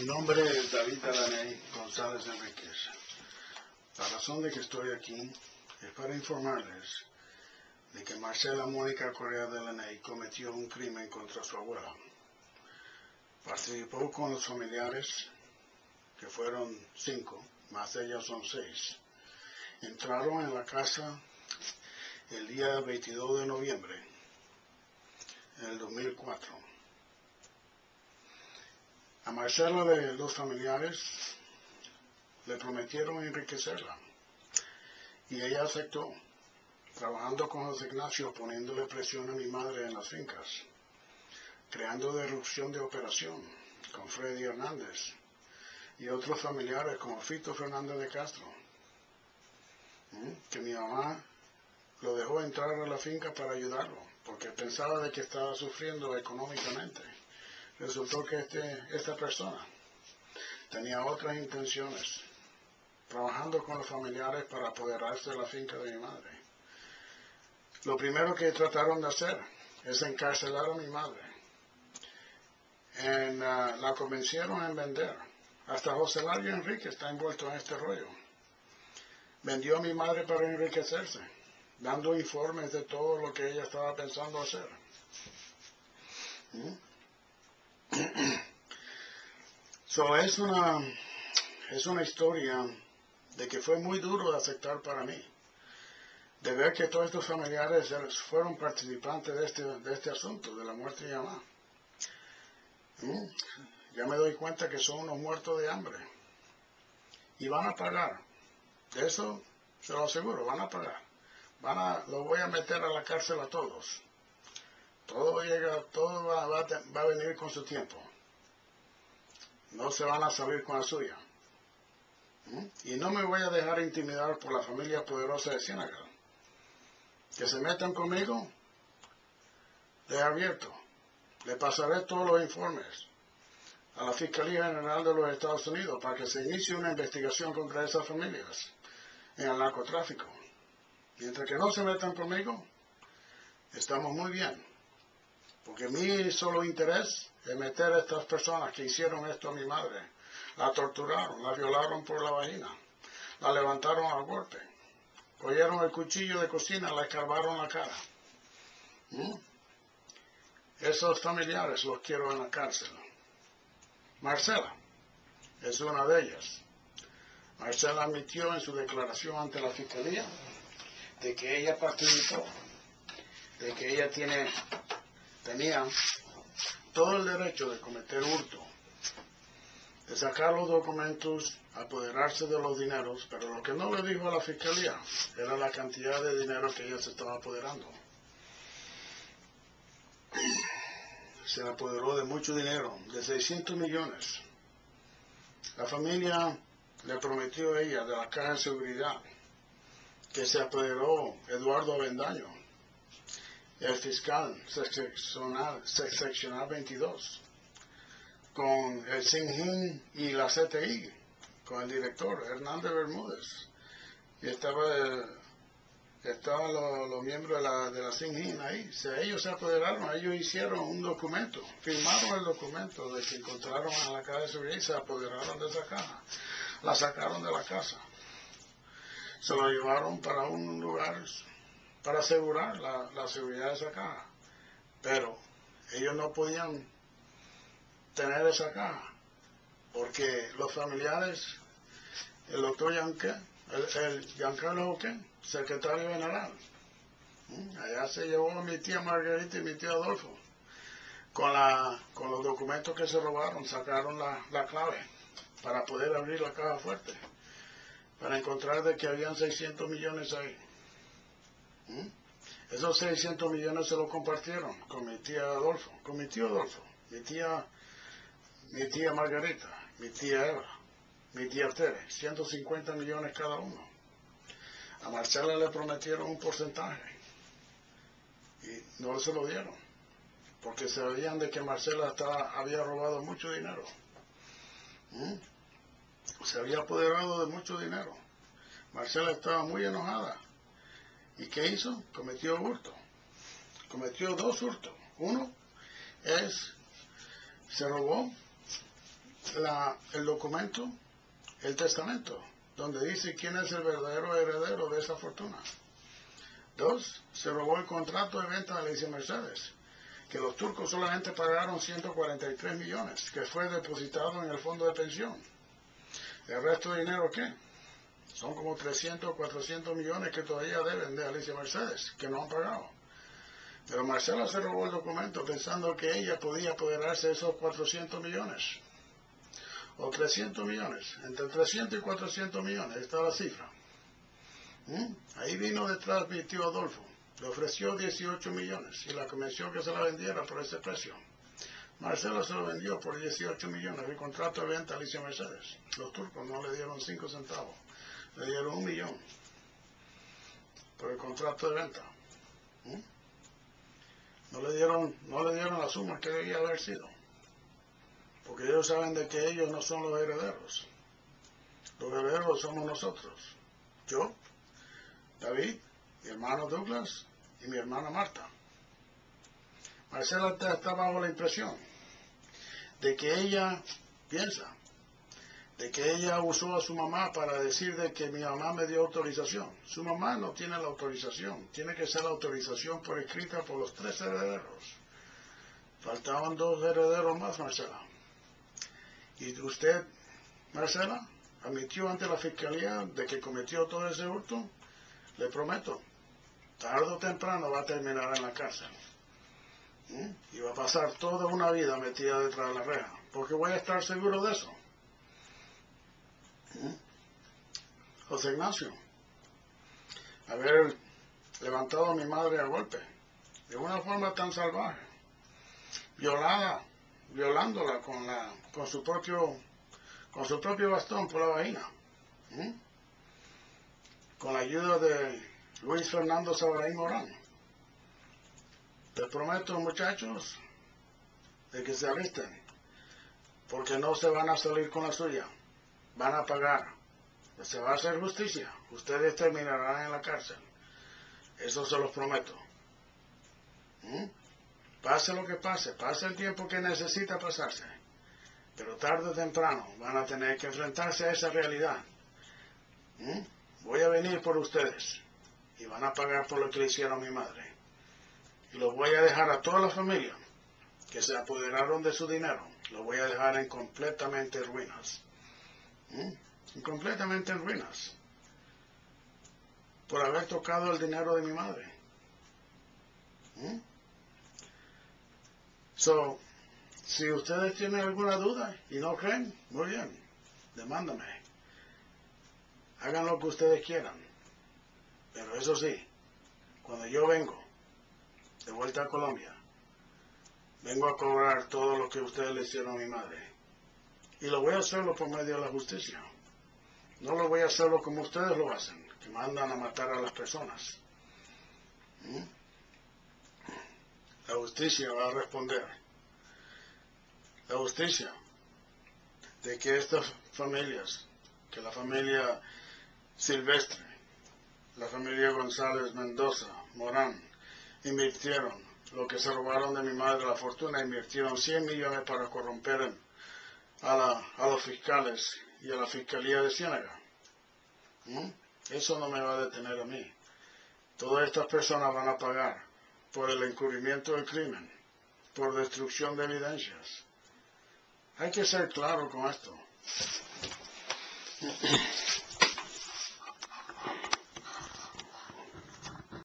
Mi nombre es David Alaney González Enríquez. La razón de que estoy aquí es para informarles de que Marcela Mónica Correa de Laney cometió un crimen contra su abuela. Participó con los familiares, que fueron cinco, más ellas son seis. Entraron en la casa el día 22 de noviembre, en el 2004 a Marcela de los familiares le prometieron enriquecerla. Y ella aceptó, trabajando con José Ignacio, poniéndole presión a mi madre en las fincas, creando derrupción de operación con Freddy Hernández y otros familiares como Fito Fernández de Castro, que mi mamá lo dejó entrar a la finca para ayudarlo, porque pensaba de que estaba sufriendo económicamente resultó que este, esta persona tenía otras intenciones, trabajando con los familiares para apoderarse de la finca de mi madre. Lo primero que trataron de hacer es encarcelar a mi madre. Ah, la convencieron en vender. Hasta José Mario Enrique está envuelto en este rollo. Vendió a mi madre para enriquecerse, dando informes de todo lo que ella estaba pensando hacer. ¿Mm? So, es una, es una historia de que fue muy duro de aceptar para mí. De ver que todos estos familiares fueron participantes de este, de este asunto, de la muerte de mamá. ¿Mm? Ya me doy cuenta que son unos muertos de hambre. Y van a pagar. Eso se lo aseguro, van a pagar. Van a, los voy a meter a la cárcel a todos. Todo llega, todo va, a venir con su tiempo. No se van a salir con la suya. ¿Mm? Y no me voy a dejar intimidar por la familia poderosa de Ciénaga. Que se metan conmigo, les abierto. Le pasaré todos los informes a la Fiscalía General de los Estados Unidos para que se inicie una investigación contra esas familias en el narcotráfico. Mientras que no se metan conmigo, estamos muy bien. Porque mi solo interés es meter a estas personas que hicieron esto a mi madre. La torturaron, la violaron por la vagina, la levantaron al golpe, cogieron el cuchillo de cocina, la escarbaron la cara. ¿Mm? Esos familiares los quiero en la cárcel. Marcela es una de ellas. Marcela admitió en su declaración ante la fiscalía de que ella participó, de que ella tiene tenía todo el derecho de cometer hurto, de sacar los documentos, apoderarse de los dineros, pero lo que no le dijo a la fiscalía era la cantidad de dinero que ella se estaba apoderando. Se apoderó de mucho dinero, de 600 millones. La familia le prometió a ella de la caja de seguridad que se apoderó Eduardo Avendaño, el fiscal seccional, seccional 22, con el SINGIN y la CTI, con el director Hernández Bermúdez. Y estaba, estaban los, miembros de la, de la ahí. ellos se apoderaron, ellos hicieron un documento, firmaron el documento de que encontraron a la caja de seguridad y se apoderaron de esa caja. La sacaron de la casa. Se lo llevaron para un lugar para asegurar la, seguridad de esa caja. Pero ellos no podían tener esa caja porque los familiares, el doctor Yanque, el, el Giancarlo secretario general, allá se llevó a mi tía Margarita y mi tío Adolfo. Con, la, con los documentos que se robaron, sacaron la, la clave para poder abrir la caja fuerte, para encontrar de que habían 600 millones ahí. Esos 600 millones se lo compartieron con mi tía Adolfo, con mi tío Adolfo, mi tía, mi tía Margarita, mi tía Eva, mi tía Tere, 150 millones cada uno. A Marcela le prometieron un porcentaje y no se lo dieron, porque sabían de que Marcela estaba, había robado mucho dinero. Se había apoderado de mucho dinero. Marcela estaba muy enojada ¿Y qué hizo? Cometió hurto. Cometió dos hurtos. Uno es, se robó la, el documento, el testamento, donde dice quién es el verdadero heredero de esa fortuna. Dos, se robó el contrato de venta de Alicia Mercedes, que los turcos solamente pagaron 143 millones, que fue depositado en el fondo de pensión. ¿El resto de dinero qué? Son como 300 o 400 millones que todavía deben de Alicia Mercedes, que no han pagado. Pero Marcela se robó el documento pensando que ella podía apoderarse de esos 400 millones. O 300 millones. Entre 300 y 400 millones está la cifra. ¿Mm? Ahí vino detrás mi tío Adolfo. Le ofreció 18 millones y la convenció que se la vendiera por ese precio. Marcela se lo vendió por 18 millones el contrato de venta a Alicia Mercedes. Los turcos no le dieron 5 centavos, le dieron un millón por el contrato de venta. No le dieron, no le dieron la suma que debía haber sido. Porque ellos saben de que ellos no son los herederos. Los herederos somos nosotros. Yo, David, mi hermano Douglas y mi hermana Marta. Marcela está bajo la impresión de que ella piensa, de que ella usó a su mamá para decir de que mi mamá me dio autorización. Su mamá no tiene la autorización, tiene que ser la autorización por escrita por los tres herederos. Faltaban dos herederos más, Marcela. Y usted, Marcela, admitió ante la fiscalía de que cometió todo ese hurto. Le prometo, tarde o temprano va a terminar en la cárcel. ¿Mm? Y va a pasar toda una vida metida detrás de la reja. Porque voy a estar seguro de eso. José Ignacio, haber levantado a mi madre a golpe, de una forma tan salvaje, violada, violándola con, la, con, su, propio, con su propio bastón por la vaina, ¿Mm? con la ayuda de Luis Fernando Sabaraí Morán. Les prometo, muchachos, de que se arresten, porque no se van a salir con la suya, van a pagar, se va a hacer justicia, ustedes terminarán en la cárcel, eso se los prometo. ¿Mm? Pase lo que pase, pase el tiempo que necesita pasarse, pero tarde o temprano van a tener que enfrentarse a esa realidad. ¿Mm? Voy a venir por ustedes y van a pagar por lo que hicieron a mi madre y los voy a dejar a toda la familia que se apoderaron de su dinero, los voy a dejar en completamente ruinas. ¿Mm? completamente en ruinas. Por haber tocado el dinero de mi madre. ¿Mm? So, si ustedes tienen alguna duda y no creen, muy bien, demándame. Hagan lo que ustedes quieran. Pero eso sí, cuando yo vengo de vuelta a Colombia, vengo a cobrar todo lo que ustedes le hicieron a mi madre. Y lo voy a hacerlo por medio de la justicia. No lo voy a hacerlo como ustedes lo hacen, que mandan a matar a las personas. ¿Mm? La justicia va a responder. La justicia de que estas familias, que la familia Silvestre, la familia González Mendoza, Morán, invirtieron lo que se robaron de mi madre, la fortuna, invirtieron 100 millones para corromper a, a los fiscales y a la Fiscalía de Ciénaga. ¿Mm? Eso no me va a detener a mí. Todas estas personas van a pagar por el encubrimiento del crimen, por destrucción de evidencias. Hay que ser claro con esto.